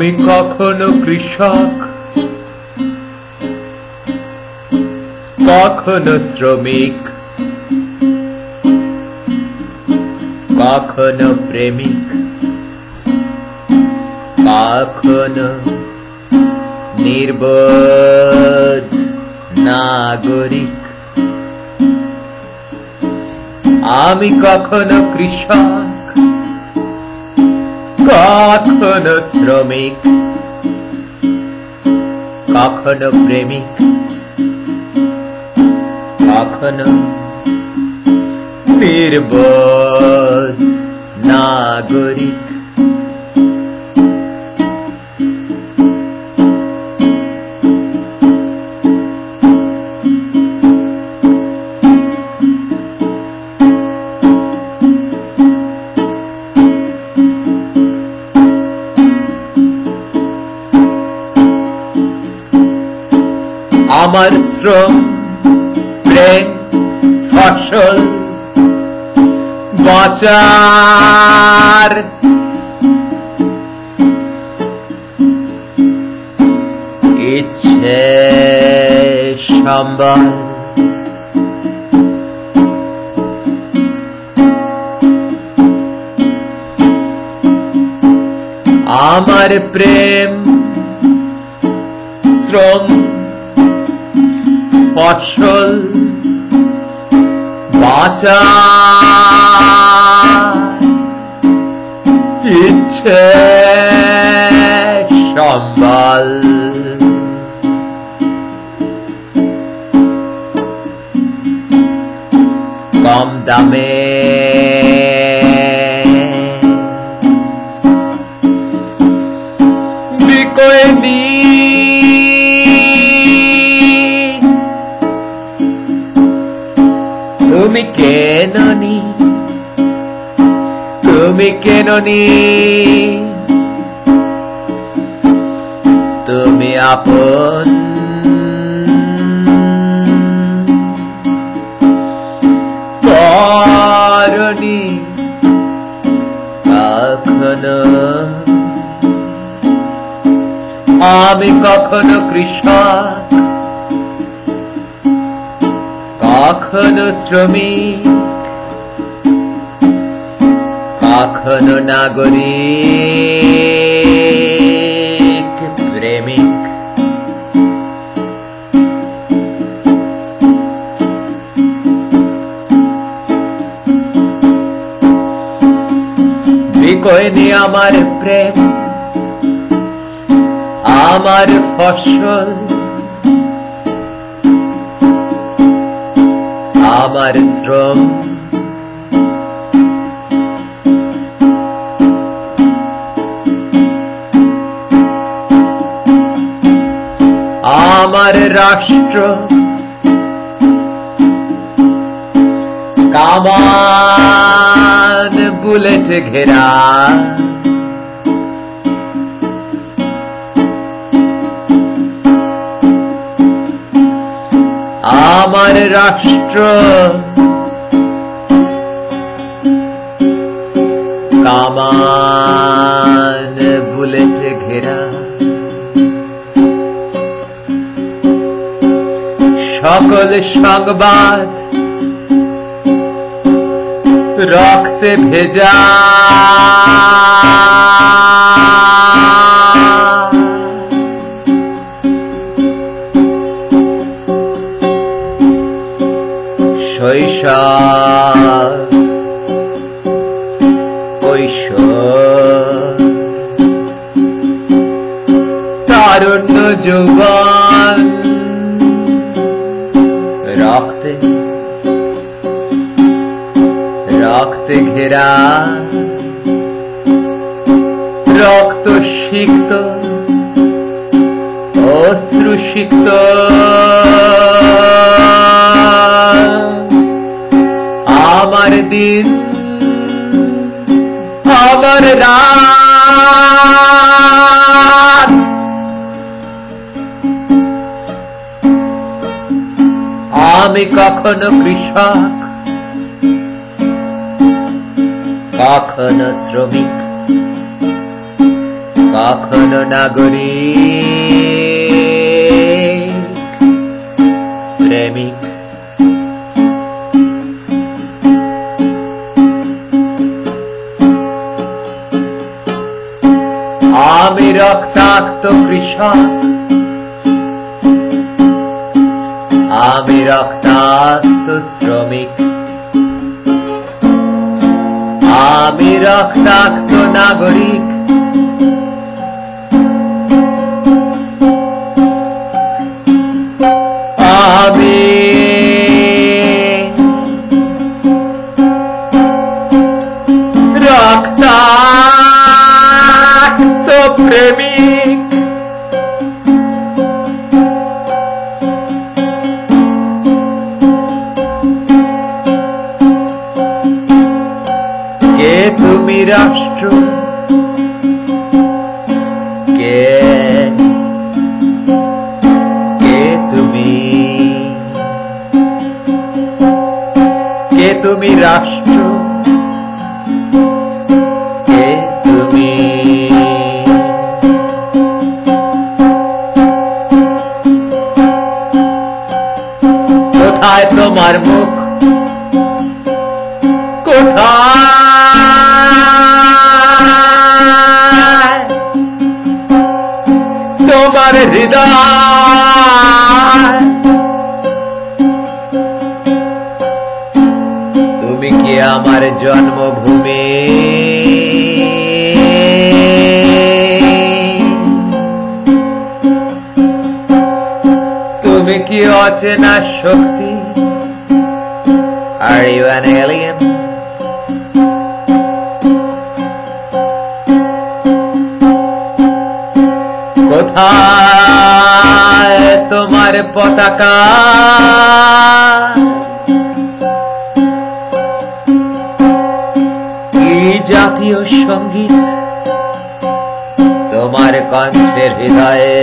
আমি কখনো কৃষক কখনো শ্রমিক কখনো প্রেমিক কখনো নির্বোধ নাগরিক। আমি কখনো কৃষক কখনো শ্রমিক কখনো প্রেমিক কখনো নির্বোধ নাগরিক। আমার শ্রম প্রেম ফসল বাঁচার। ইচ্ছে সম্বল। আমার প্রেম শ্রম ফসল বাঁচা। ইচ্ছে সম্বল। কম দামে তুমি কেন নি? তুমি আপন। করনি কখনো। আমি কখনো কৃষক কখনো শ্রমিক। কখনো নাগরিক প্রেমিক। বিকয়নি আমার প্রেম আমার ফসল আমার শ্রম। আমার রাষ্ট্র। কামান বুলেট ঘেরা। আমার রাষ্ট্র। কামান বুলেট ঘেরা। সকল সংবাদ রক্তে ভেজা। শৈশব কৈশোর তারুণ্য যৌবন রক্তে রক্তে ঘেরা। রক্ত সিক্ত অশ্রু সিক্ত। আমার দিন আমার রাত। আমি কখনো কৃষক কখনো শ্রমিক কখনো নাগরিক প্রেমিক। আমি রক্তাক্ত কৃষক আমি রক্তাক্ত শ্রমিক আমি রক্তাক্ত নাগরিক আমি তুমি কি আমার জন্মভূমি? তুমি কি অচেনা শক্তি? You an alien? কোথায়? তোমার পতাকা। জাতীয় সংগীত তোমার কণ্ঠের হৃদয়ে।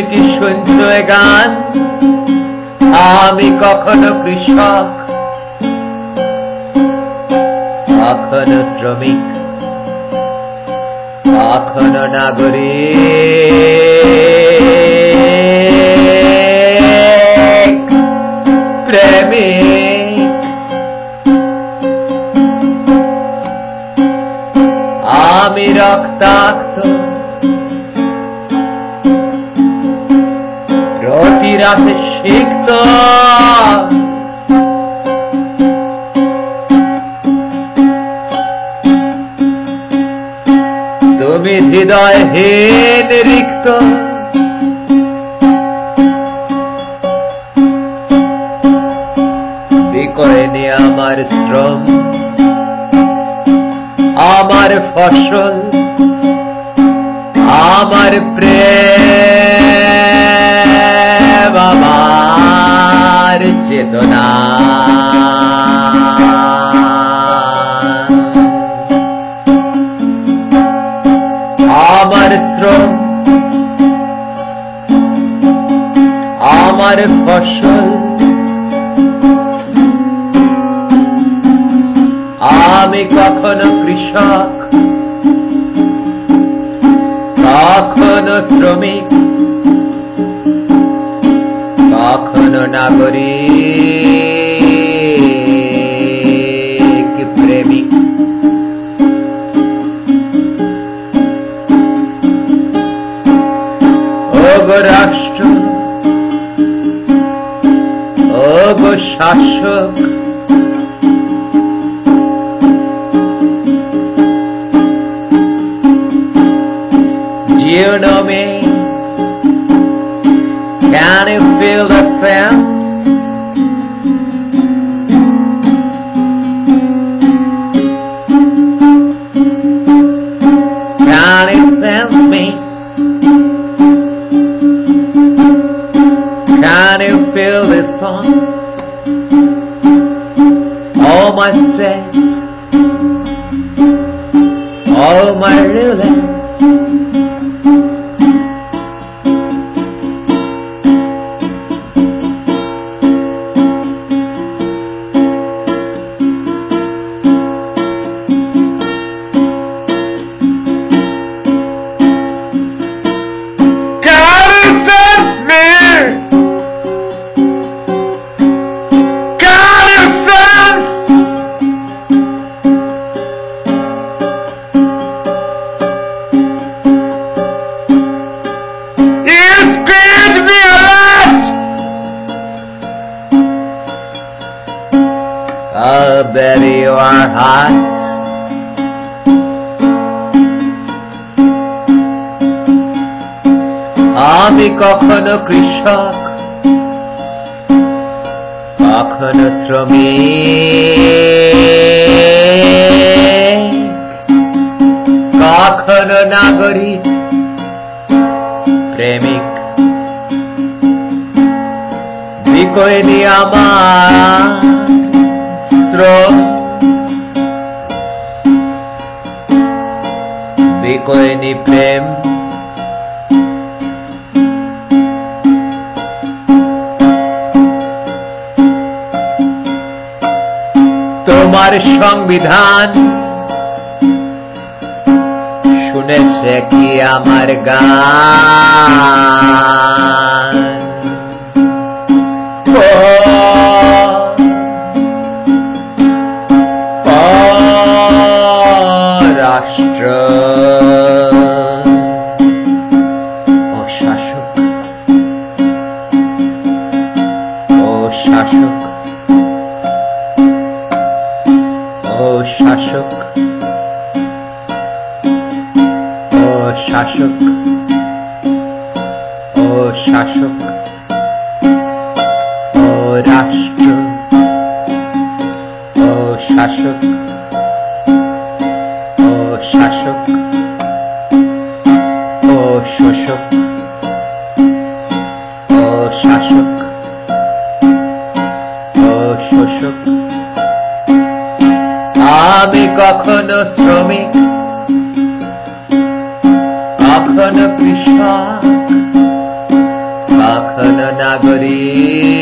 তুমি কি শুনছো গান? আমি কখনো কৃষক কখনো শ্রমিক কখনো নাগরিক প্রেমিক। আমি রক্তাক্ত তুমি হৃদয়হীন রিক্ত। বিকয়নি আমার শ্রম আমার ফসল আমার প্রেম। চেতনা আমার শ্রম আমার ফসল আমি কখনো কৃষক কখনো শ্রমিক কখনো নাগরিক প্রেমিক রাষ্ট্র ওগো শাসক me? Can you feel the sense? Hot. আমি কখনো কৃষক কখনো শ্রমিক কখনো নাগরিক প্রেমিক বিকয়নি আমার শ্রম বিকয়নি প্রেম। তোমার সংবিধান শুনেছে কি আমার গান? শাসক। ও শাসক। ও শোষক। ও শাসক। ও শোষক। আমি কখনো শ্রমিক, কখনো কৃষক, কখনো নাগরিক।